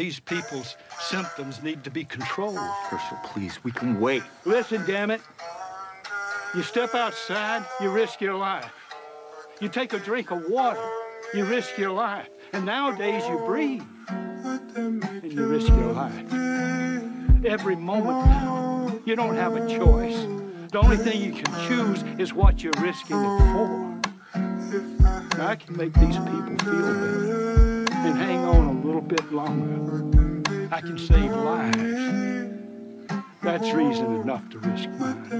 These people's symptoms need to be controlled. Hershel, please, we can wait. Listen, damn it. You step outside, you risk your life. You take a drink of water, you risk your life. And nowadays you breathe, and you risk your life. Every moment now, you don't have a choice. The only thing you can choose is what you're risking it for. I can make these people feel better little bit longer. I can save lives. That's reason enough to risk mine.